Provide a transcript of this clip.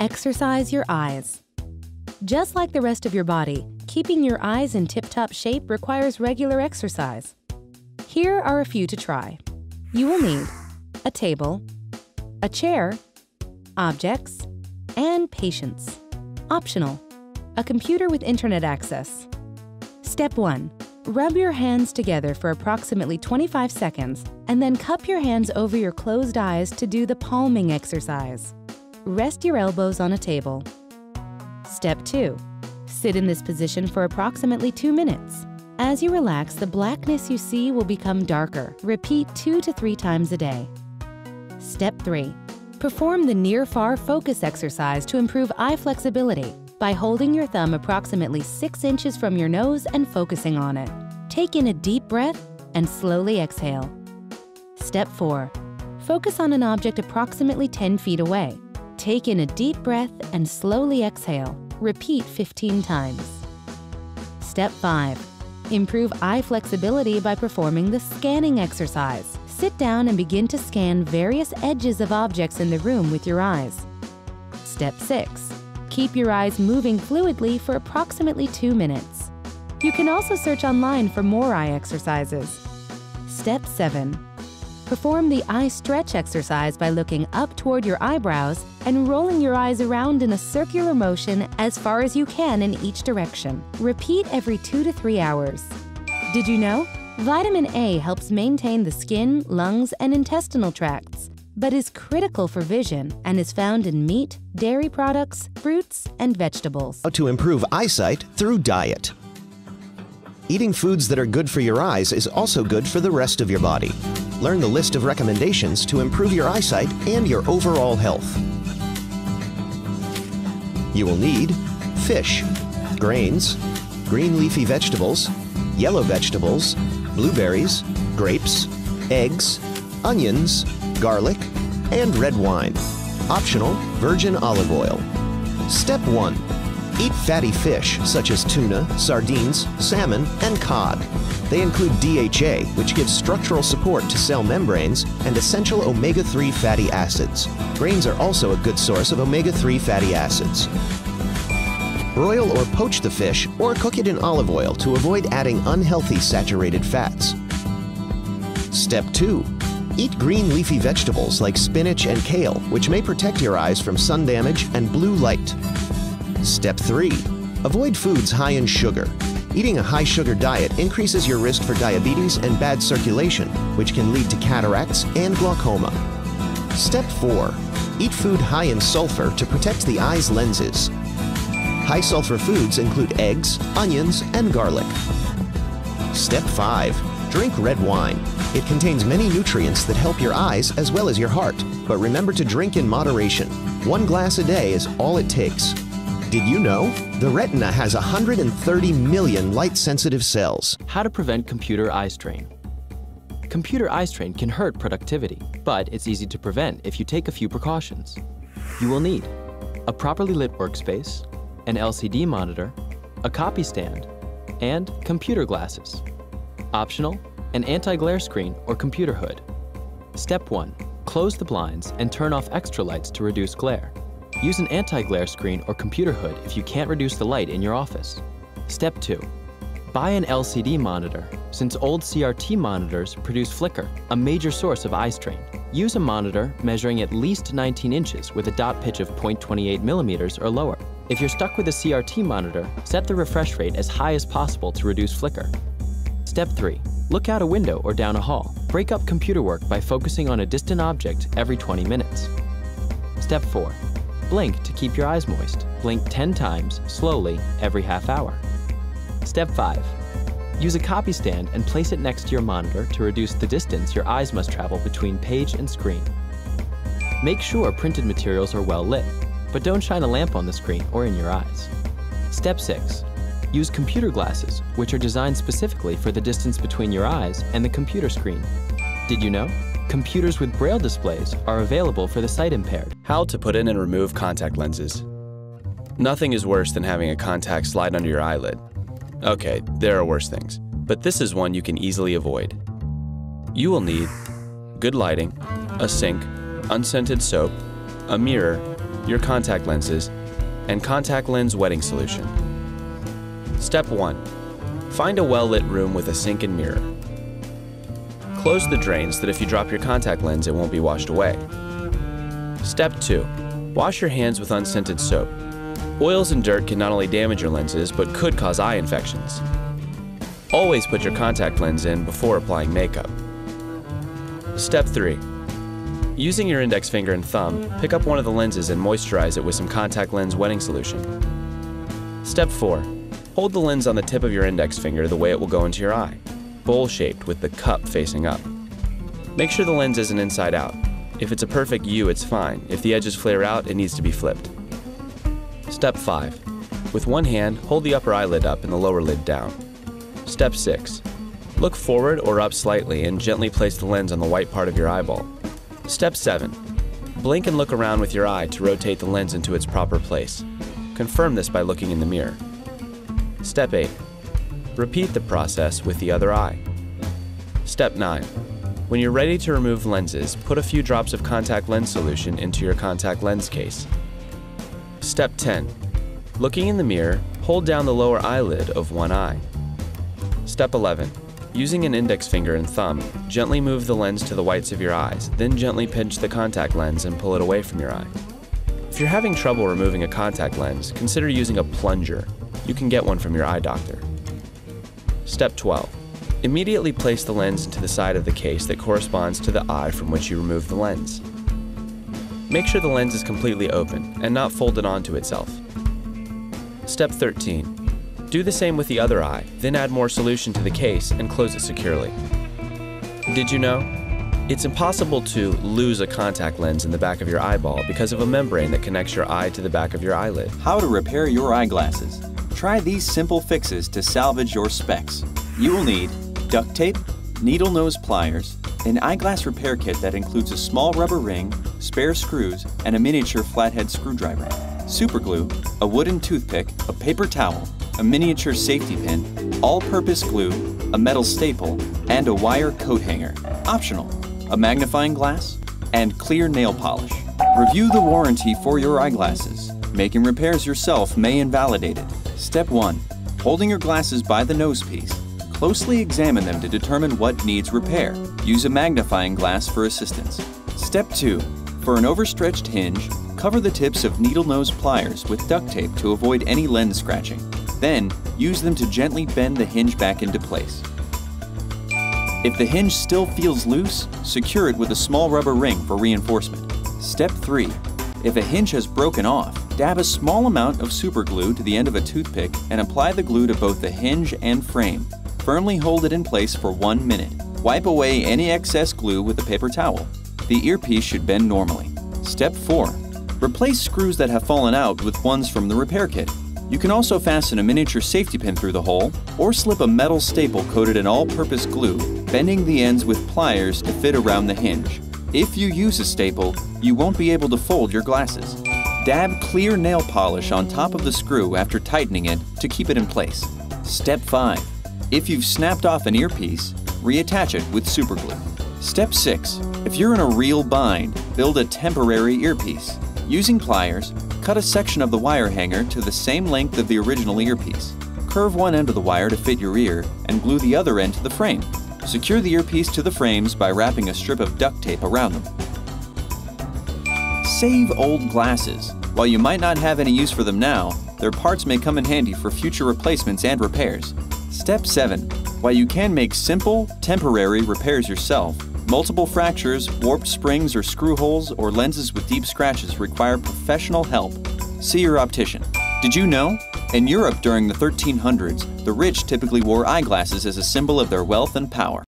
exercise your eyes. Just like the rest of your body, keeping your eyes in tip-top shape requires regular exercise. Here are a few to try. You will need a table, a chair, objects, and patience. Optional, a computer with internet access. Step 1. Rub your hands together for approximately 25 seconds and then cup your hands over your closed eyes to do the palming exercise. Rest your elbows on a table. Step 2. Sit in this position for approximately 2 minutes. As you relax, the blackness you see will become darker. Repeat 2 to 3 times a day. Step 3. Perform the near-far focus exercise to improve eye flexibility by holding your thumb approximately 6 inches from your nose and focusing on it. Take in a deep breath and slowly exhale. Step 4. Focus on an object approximately 10 feet away. Take in a deep breath and slowly exhale. Repeat 15 times. Step 5. Improve eye flexibility by performing the scanning exercise. Sit down and begin to scan various edges of objects in the room with your eyes. Step 6. Keep your eyes moving fluidly for approximately 2 minutes. You can also search online for more eye exercises. Step 7. Perform the eye stretch exercise by looking up toward your eyebrows and rolling your eyes around in a circular motion as far as you can in each direction. Repeat every 2 to 3 hours. Did you know? Vitamin A helps maintain the skin, lungs, and intestinal tracts, but is critical for vision and is found in meat, dairy products, fruits, and vegetables. How to improve eyesight through diet. Eating foods that are good for your eyes is also good for the rest of your body. Learn the list of recommendations to improve your eyesight and your overall health. You will need fish, grains, green leafy vegetables, yellow vegetables, blueberries, grapes, eggs, onions, garlic, and red wine. Optional, virgin olive oil. Step 1. Eat fatty fish such as tuna, sardines, salmon, and cod. They include DHA, which gives structural support to cell membranes, and essential omega-3 fatty acids. Grains are also a good source of omega-3 fatty acids. Broil or poach the fish or cook it in olive oil to avoid adding unhealthy saturated fats. Step 2. Eat green leafy vegetables like spinach and kale, which may protect your eyes from sun damage and blue light. Step 3. Avoid foods high in sugar. Eating a high sugar diet increases your risk for diabetes and bad circulation, which can lead to cataracts and glaucoma. Step 4. Eat food high in sulfur to protect the eye's lenses. High sulfur foods include eggs, onions, and garlic. Step 5. Drink red wine. It contains many nutrients that help your eyes as well as your heart. But remember to drink in moderation. One glass a day is all it takes. Did you know? The retina has 130 million light-sensitive cells. How to prevent computer eye strain. Computer eye strain can hurt productivity, but it's easy to prevent if you take a few precautions. You will need a properly lit workspace, an LCD monitor, a copy stand, and computer glasses. Optional, an anti-glare screen or computer hood. Step 1. Close the blinds and turn off extra lights to reduce glare. Use an anti-glare screen or computer hood if you can't reduce the light in your office. Step 2. Buy an LCD monitor, since old CRT monitors produce flicker, a major source of eye strain. Use a monitor measuring at least 19 inches with a dot pitch of 0.28 millimeters or lower. If you're stuck with a CRT monitor, set the refresh rate as high as possible to reduce flicker. Step 3. Look out a window or down a hall. Break up computer work by focusing on a distant object every 20 minutes. Step 4. Blink to keep your eyes moist. Blink 10 times, slowly, every half hour. Step 5. Use a copy stand and place it next to your monitor to reduce the distance your eyes must travel between page and screen. Make sure printed materials are well lit, but don't shine a lamp on the screen or in your eyes. Step 6. Use computer glasses, which are designed specifically for the distance between your eyes and the computer screen. Did you know? Computers with braille displays are available for the sight impaired. How to put in and remove contact lenses. Nothing is worse than having a contact slide under your eyelid. Okay, there are worse things, but this is one you can easily avoid. You will need good lighting, a sink, unscented soap, a mirror, your contact lenses, and contact lens wetting solution. Step 1. Find a well-lit room with a sink and mirror. Close the drain so that if you drop your contact lens, it won't be washed away. Step 2. Wash your hands with unscented soap. Oils and dirt can not only damage your lenses, but could cause eye infections. Always put your contact lens in before applying makeup. Step 3. Using your index finger and thumb, pick up one of the lenses and moisturize it with some contact lens wetting solution. Step 4. Hold the lens on the tip of your index finger the way it will go into your eye, bowl shaped with the cup facing up. Make sure the lens isn't inside out. If it's a perfect U, it's fine. If the edges flare out, it needs to be flipped. Step 5. With one hand, hold the upper eyelid up and the lower lid down. Step 6. Look forward or up slightly and gently place the lens on the white part of your eyeball. Step 7. Blink and look around with your eye to rotate the lens into its proper place. Confirm this by looking in the mirror. Step 8. Repeat the process with the other eye. Step 9. When you're ready to remove lenses, put a few drops of contact lens solution into your contact lens case. Step 10. Looking in the mirror, hold down the lower eyelid of one eye. Step 11. Using an index finger and thumb, gently move the lens to the whites of your eyes, then gently pinch the contact lens and pull it away from your eye. If you're having trouble removing a contact lens, consider using a plunger. You can get one from your eye doctor. Step 12. Immediately place the lens into the side of the case that corresponds to the eye from which you removed the lens. Make sure the lens is completely open and not folded onto itself. Step 13. Do the same with the other eye, then add more solution to the case and close it securely. Did you know? It's impossible to lose a contact lens in the back of your eyeball because of a membrane that connects your eye to the back of your eyelid. How to repair your eyeglasses. Try these simple fixes to salvage your specs. You will need duct tape, needle nose pliers, an eyeglass repair kit that includes a small rubber ring, spare screws, and a miniature flathead screwdriver, superglue, a wooden toothpick, a paper towel, a miniature safety pin, all purpose glue, a metal staple, and a wire coat hanger. Optional, a magnifying glass, and clear nail polish. Review the warranty for your eyeglasses. Making repairs yourself may invalidate it. Step 1. Holding your glasses by the nose piece, closely examine them to determine what needs repair. Use a magnifying glass for assistance. Step 2. For an overstretched hinge, cover the tips of needle nose pliers with duct tape to avoid any lens scratching. Then, use them to gently bend the hinge back into place. If the hinge still feels loose, secure it with a small rubber ring for reinforcement. Step 3. If a hinge has broken off, dab a small amount of superglue to the end of a toothpick and apply the glue to both the hinge and frame. Firmly hold it in place for one minute. Wipe away any excess glue with a paper towel. The earpiece should bend normally. Step 4. Replace screws that have fallen out with ones from the repair kit. You can also fasten a miniature safety pin through the hole or slip a metal staple coated in all-purpose glue, bending the ends with pliers to fit around the hinge. If you use a staple, you won't be able to fold your glasses. Dab clear nail polish on top of the screw after tightening it to keep it in place. Step 5. If you've snapped off an earpiece, reattach it with superglue. Step 6. If you're in a real bind, build a temporary earpiece. Using pliers, cut a section of the wire hanger to the same length of the original earpiece. Curve one end of the wire to fit your ear and glue the other end to the frame. Secure the earpiece to the frames by wrapping a strip of duct tape around them. Save old glasses. While you might not have any use for them now, their parts may come in handy for future replacements and repairs. Step 7. While you can make simple, temporary repairs yourself, multiple fractures, warped springs or screw holes, or lenses with deep scratches require professional help. See your optician. Did you know? In Europe during the 1300s, the rich typically wore eyeglasses as a symbol of their wealth and power.